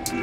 Yeah.